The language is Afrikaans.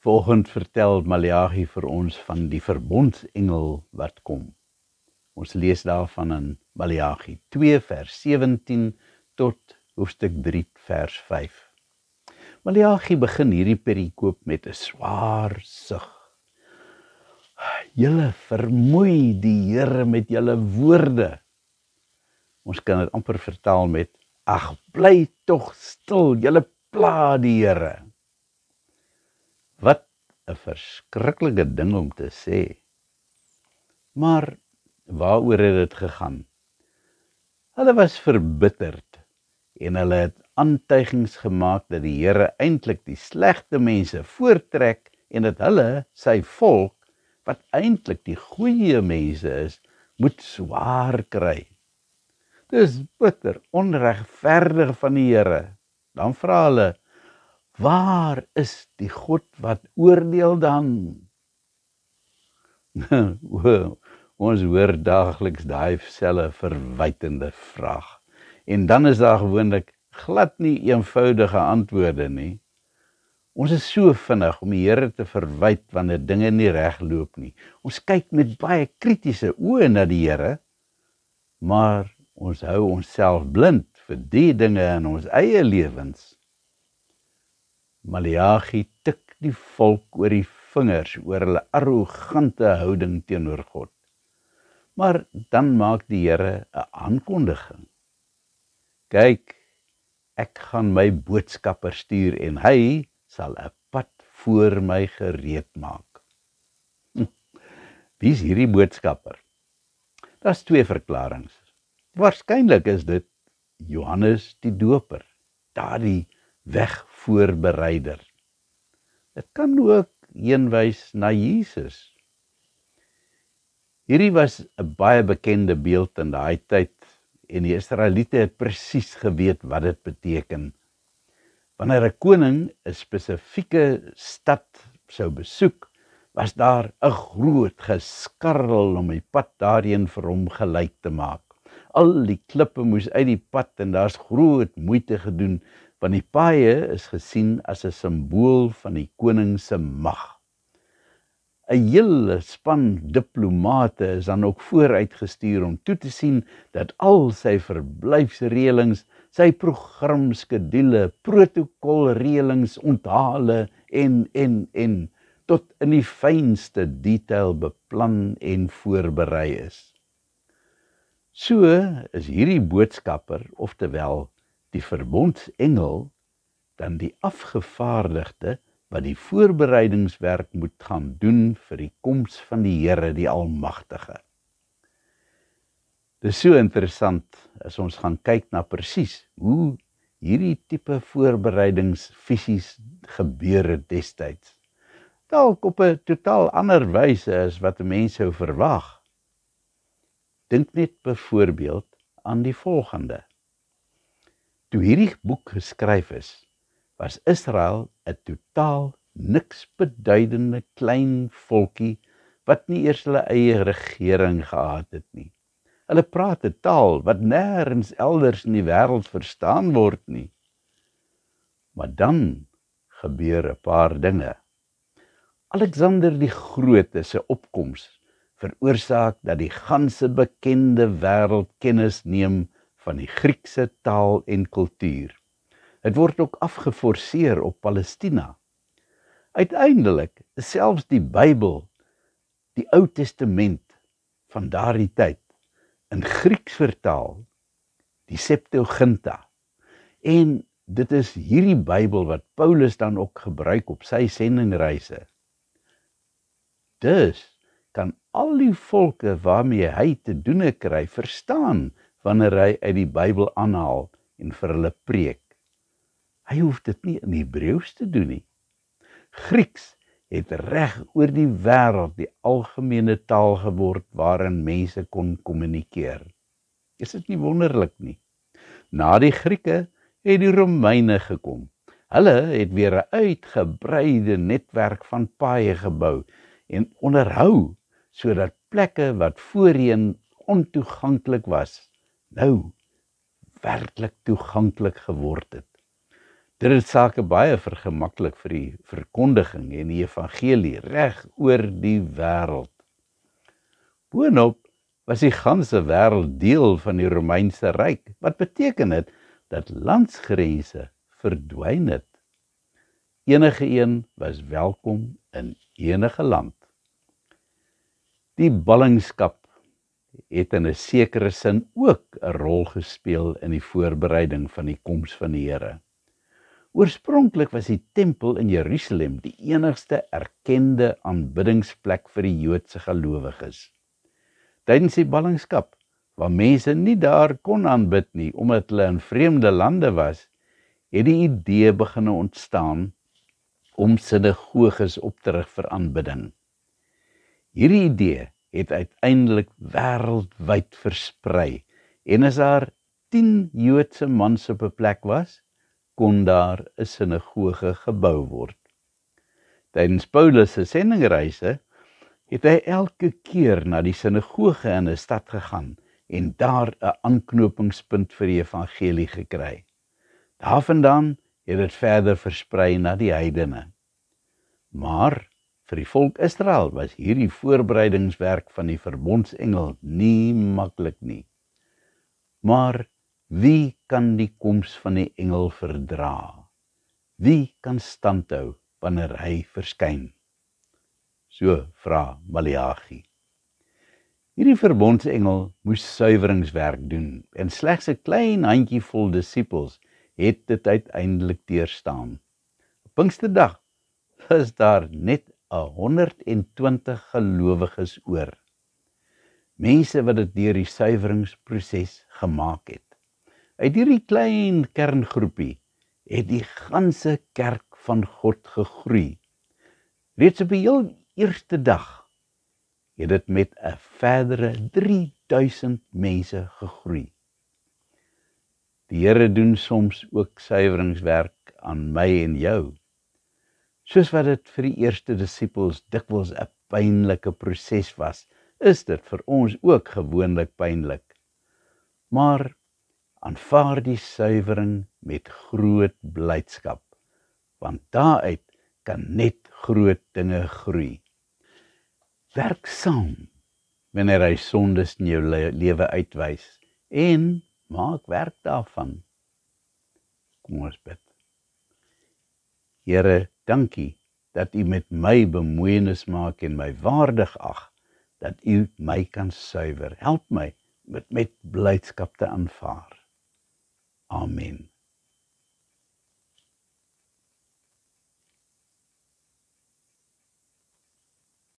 Volgens vertel Maleagi vir ons van die verbondsengel wat kom. Ons lees daarvan in Maleagi 2 vers 17 tot hoofstuk 3 vers 5. Maleagi begin hierdie perikoop met 'n swaar sug. Julle vermoei die Here met julle woorde. Ons kan dit amper vertaal met ag bly tog stil, julle pla die Here. Wat 'n verskriklike ding om te sê. Maar waaroor het dit gegaan? Hulle was verbitterd en hulle het aantuigings gemaak dat die Here eintlik die slegte mense voortrek en dat hulle, sy volk, wat eintlik die goeie mense is, moet swaar kry. Dis bitter onregverdig van die Here. Dan vra hulle, Waar is die God wat oordeel dan? ons hoor daagliks daai selfe verwytende vraag. En dan is daar gewoonlik glad nie eenvoudige antwoorde nie. Ons is so vinnig om die Here te verwyd wanneer dinge nie reg loop nie. Ons kyk met baie kritiese oë na die Here, maar ons hou onsself blind vir die dinge in ons eie lewens Maleagi tik die volk oor die vingers oor hulle arrogante houding teenoor God. Maar dan maak die Here 'n aankondiging. Kyk, ek gaan my boodskapper stuur en hy sal 'n pad voor my gereed maak. Hm. Wie is hierdie boodskapper? Daar's twee verklaringe. Waarskynlik is dit Johannes die Doper, daardie wegvoorbereider. Dit kan ook heenwys na Jesus. Hierdie was 'n baie bekende beeld in daai tyd en die Israeliete het presies geweet wat dit beteken. Wanneer 'n koning 'n spesifieke stad sou besoek, was daar 'n groot geskarrel om die pad daarheen vir hom gelyk te maak. Al die klippe moes uit die pad en daar's groot moeite gedoen want die paaie is gesien as 'n simbool van die koning se mag. 'n Hele span diplomate is dan ook vooruitgestuur om toe te sien dat al sy verblyfsreëlings, sy programskedule, protokolreëlings onthale en en en tot in die fynste detail beplan en voorberei is. So is hierdie boodskapper, oftewel die verbondsengel dan die afgevaardigde wat die voorbereidingswerk moet gaan doen vir die koms van die Here die Almagtige. Dit is so interessant as ons gaan kyk na presies hoe hierdie tipe voorbereidings fisies gebeur het destyds. Dalk op 'n totaal ander wyse as wat 'n mens sou verwag. Dink net byvoorbeeld aan die volgende. Toe hierdie boek geskryf is, was Israel 'n totaal niks beduidende klein volkie wat nie eers hulle eie regering gehad het nie. Hulle praat 'n taal wat nêrens elders in die wêreld verstaan word nie. Maar dan gebeur 'n paar dinge. Alexander die Grote se opkoms veroorsaak dat die ganse bekende wêreld kennis neem van die Griekse taal en kultuur. Dit word ook afgeforceer op Palestina. Uiteindelik is selfs die Bybel, die Ou Testament van daardie tyd in Grieks vertaal, die Septuaginta. En dit is hierdie Bybel wat Paulus dan ook gebruik op sy sendingreise. Dus kan al die volke waarmee hy te doen kry verstaan wanneer hy uit die Bybel aanhaal en vir hulle preek. Hy hoef dit nie in Hebreëus te doen nie. Grieks het reg oor die wêreld die algemene taal geword waarin mense kon kommunikeer. Is dit nie wonderlik nie? Na die Grieke het die Romeine gekom. Hulle het weer 'n uitgebreide netwerk van paaie gebou en onderhou sodat plekke wat voorheen ontoeganklik was nou werklik toeganklik geword het. Dit het sake baie vergemaklik vir die verkondiging en die evangelie reg oor die wêreld. Boonop was die ganse wêreld deel van die Romeinse ryk, wat beteken het dat landsgrense verdwyn het. Enige een was welkom in enige land. Die ballingskap het in 'n sekere sin ook 'n rol gespeel in die voorbereiding van die koms van die Here. Oorspronklik was die tempel in Jerusalem die enigste erkende aanbiddingsplek vir die Joodse gelowiges. Tydens die ballingskap, waar mense nie daar kon aanbid nie omdat hulle in vreemde lande was, het die idee begin ontstaan om sinagoges op te rig vir aanbidding. Hierdie idee het uiteindelik wêreldwyd versprei en as daar 10 Joodse mans op 'n plek was, kon daar 'n sinagoge gebou word. Tydens Paulus se sendingreise het hy elke keer na die sinagoge in 'n stad gegaan en daar 'n aanknopingspunt vir die evangelie gekry. Daarvandaan het dit verder versprei na die heidene. Maar vir die volk Israel was hierdie voorbereidingswerk van die verbondsengel nie maklik nie. Maar wie kan die koms van die engel verdra? Wie kan standhou wanneer hy verskyn? So vra Maleagi. Hierdie verbondsengel moes suiweringswerk doen en slegs 'n klein handjievol disippels het dit uiteindelik deurstaan. Op Pinksterdag is daar net 120 gelowiges oor. Mense wat dit deur die suiweringsproses gemaak het. Uit hierdie klein kerngroepie het die ganse kerk van God gegroei. Reeds op die heel eerste dag het dit met 'n verdere 3000 mense gegroei. Die Here doen soms ook suiweringswerk aan my en jou. Soos wat dit vir die eerste disippels dikwels 'n pynlike proses was, is dit vir ons ook gewoonlik pynlik. Maar aanvaar die suiwering met groot blydskap, want daaruit kan net groot dinge groei. Werk saam wanneer hy sondes in jou lewe uitwys en maak werk daarvan. Kom ons bid. Here, dankie dat U met my bemoeienis maak en my waardig ag dat U my kan suiwer. Help my met met blydskap te aanvaar. Amen.